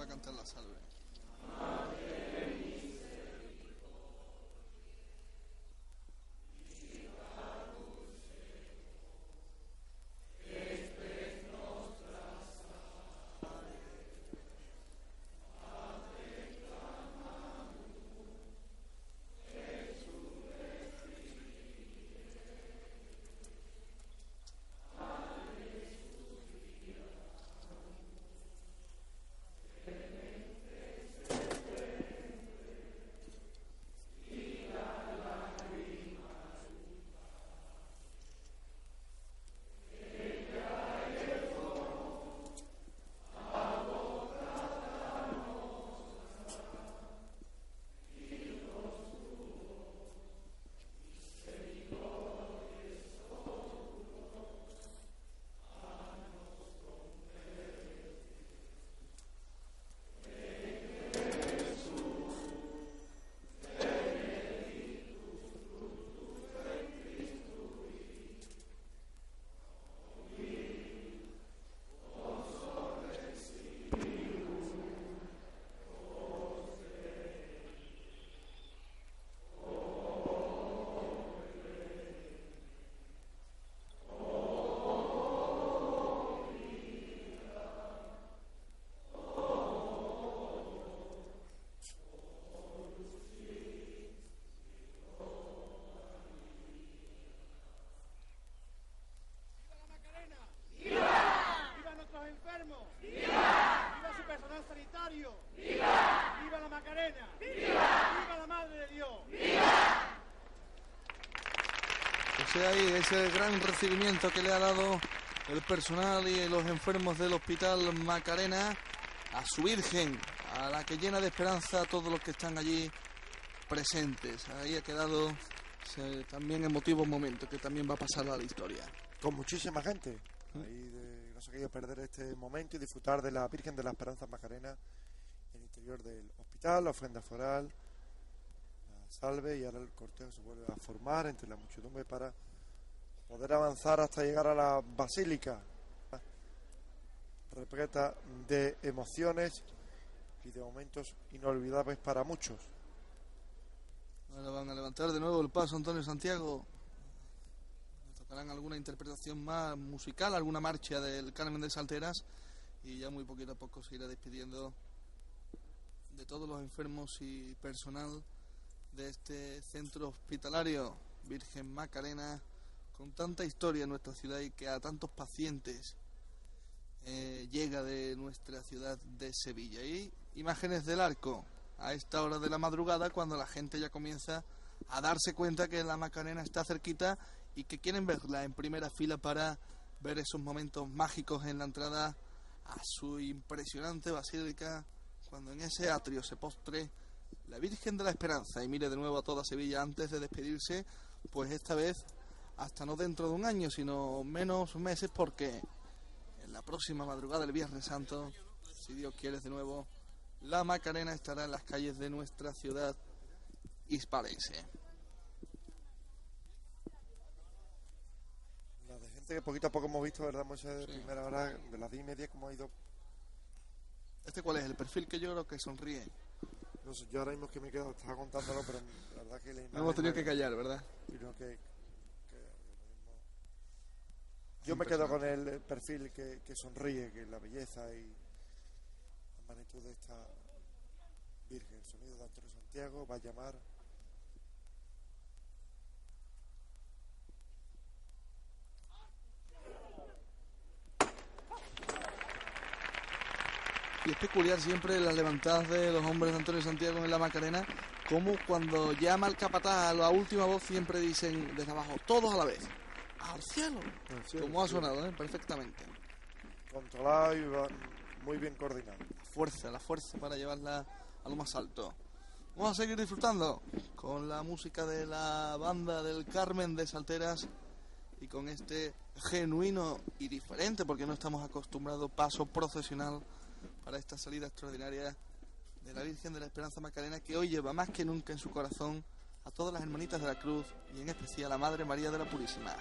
va cantar la salve. ¡Viva nuestros enfermos! ¡Viva! ¡Viva su sanitario! ¡Viva! ¡Viva la Macarena! ¡Viva! ¡Viva la Madre de Dios! Ese ahí, ese gran recibimiento que le ha dado el personal y los enfermos del hospital Macarena a su Virgen, a la que llena de esperanza a todos los que están allí presentes. Ahí ha quedado ese también emotivo momento que también va a pasar a la historia. Con muchísima gente. Ahí de, no se ha querido perder este momento y disfrutar de la Virgen de la Esperanza Macarena interior del hospital, la ofrenda floral, la salve y ahora el cortejo se vuelve a formar entre la muchedumbre para poder avanzar hasta llegar a la basílica repleta de emociones y de momentos inolvidables para muchos. Ahora van a levantar de nuevo el paso Antonio Santiago. Tocarán alguna interpretación más musical, alguna marcha del Carmen de Salteras y ya muy poquito a poco se irá despidiendo de todos los enfermos y personal de este centro hospitalario Virgen Macarena con tanta historia en nuestra ciudad y que a tantos pacientes eh, llega de nuestra ciudad de Sevilla. Y imágenes del arco a esta hora de la madrugada cuando la gente ya comienza a darse cuenta que la Macarena está cerquita y que quieren verla en primera fila para ver esos momentos mágicos en la entrada a su impresionante basílica cuando en ese atrio se postre la Virgen de la Esperanza y mire de nuevo a toda Sevilla antes de despedirse, pues esta vez hasta no dentro de un año, sino menos meses porque en la próxima madrugada del Viernes Santo, si Dios quiere de nuevo, la Macarena estará en las calles de nuestra ciudad hispalense. La de gente que poquito a poco hemos visto, ¿verdad? Muchas de primera hora, de las 10 y media, como ha ido. ¿Este cuál es? El perfil que yo creo que sonríe. No sé, yo ahora mismo que me he quedado, estaba contándolo, pero la verdad que la No hemos tenido que callar, ¿verdad? Creo que, Yo me quedo con el perfil que, que sonríe, que la belleza y la magnitud de esta Virgen. El sonido de Antonio Santiago va a llamar Y es peculiar siempre las levantadas de los hombres de Antonio Santiago en la Macarena, como cuando llama el capataz a la última voz siempre dicen desde abajo, todos a la vez, al cielo. Al cielo, como ha sonado, ¿eh? perfectamente. controlado y va muy bien coordinado. La fuerza, la fuerza para llevarla a lo más alto. Vamos a seguir disfrutando con la música de la banda del Carmen de Salteras y con este genuino y diferente, porque no estamos acostumbrados, paso procesional para esta salida extraordinaria de la Virgen de la Esperanza Macarena, que hoy lleva más que nunca en su corazón a todas las hermanitas de la cruz y en especial a la Madre María de la Purísima.